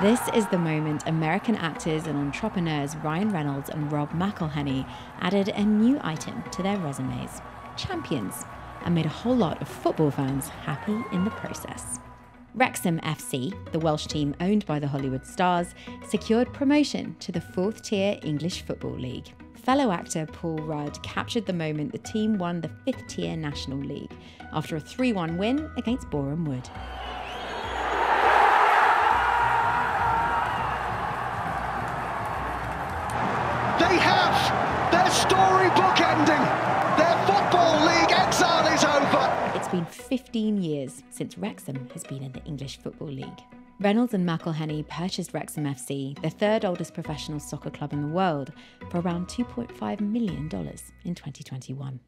This is the moment American actors and entrepreneurs Ryan Reynolds and Rob McElhenney added a new item to their resumes champions and made a whole lot of football fans happy in the process. Wrexham FC, the Welsh team owned by the Hollywood stars, secured promotion to the fourth tier English Football League. Fellow actor Paul Rudd captured the moment the team won the fifth tier National League after a 3 1 win against Boreham Wood. Been 15 years since Wrexham has been in the English Football League. Reynolds and McElhenney purchased Wrexham FC, the third oldest professional soccer club in the world, for around $2.5 million in 2021.